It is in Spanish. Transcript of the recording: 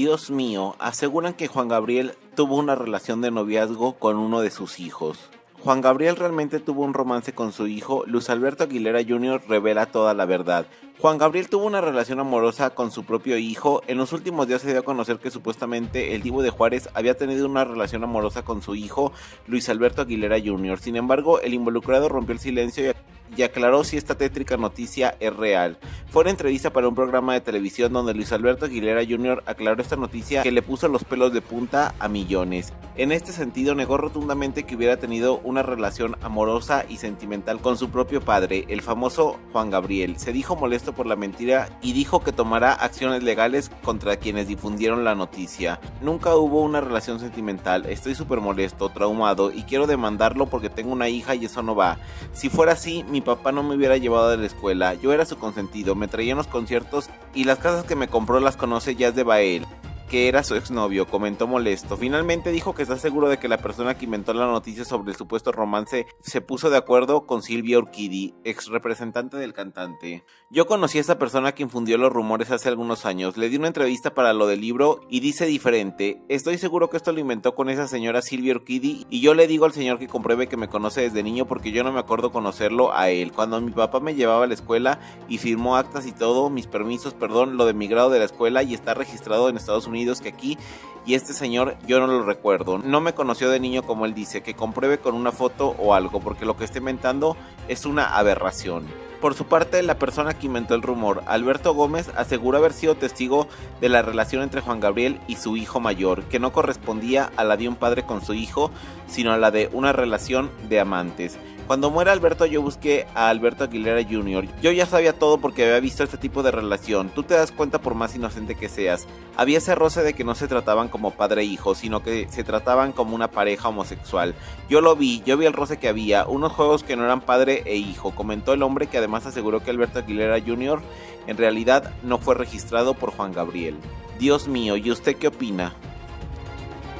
Dios mío, aseguran que Juan Gabriel tuvo una relación de noviazgo con uno de sus hijos. Juan Gabriel realmente tuvo un romance con su hijo, Luis Alberto Aguilera Jr. revela toda la verdad. Juan Gabriel tuvo una relación amorosa con su propio hijo. En los últimos días se dio a conocer que supuestamente el Divo de Juárez había tenido una relación amorosa con su hijo, Luis Alberto Aguilera Jr. Sin embargo, el involucrado rompió el silencio y y aclaró si esta tétrica noticia es real. Fue una entrevista para un programa de televisión donde Luis Alberto Aguilera Jr. aclaró esta noticia que le puso los pelos de punta a millones. En este sentido negó rotundamente que hubiera tenido una relación amorosa y sentimental con su propio padre, el famoso Juan Gabriel. Se dijo molesto por la mentira y dijo que tomará acciones legales contra quienes difundieron la noticia. Nunca hubo una relación sentimental, estoy súper molesto, traumado y quiero demandarlo porque tengo una hija y eso no va. Si fuera así, mi papá no me hubiera llevado de la escuela, yo era su consentido, me traía en los conciertos y las casas que me compró las conoce ya es de Bael que era su exnovio, comentó molesto. Finalmente dijo que está seguro de que la persona que inventó la noticia sobre el supuesto romance se puso de acuerdo con Silvia Urquidi, ex representante del cantante. Yo conocí a esa persona que infundió los rumores hace algunos años, le di una entrevista para lo del libro y dice diferente. Estoy seguro que esto lo inventó con esa señora Silvia Urquidi y yo le digo al señor que compruebe que me conoce desde niño porque yo no me acuerdo conocerlo a él. Cuando mi papá me llevaba a la escuela y firmó actas y todo, mis permisos, perdón, lo de mi grado de la escuela y está registrado en Estados Que aquí y este señor yo no lo recuerdo. No me conoció de niño como él dice, que compruebe con una foto o algo, porque lo que está inventando es una aberración. Por su parte, la persona que inventó el rumor, Alberto Gómez, aseguró haber sido testigo de la relación entre Juan Gabriel y su hijo mayor, que no correspondía a la de un padre con su hijo, sino a la de una relación de amantes. Cuando muera Alberto yo busqué a Alberto Aguilera Jr. Yo ya sabía todo porque había visto este tipo de relación. Tú te das cuenta por más inocente que seas. Había ese roce de que no se trataban como padre e hijo, sino que se trataban como una pareja homosexual. Yo lo vi, yo vi el roce que había, unos juegos que no eran padre e hijo, comentó el hombre que además aseguró que Alberto Aguilera Jr. en realidad no fue registrado por Juan Gabriel. Dios mío, ¿y usted qué opina?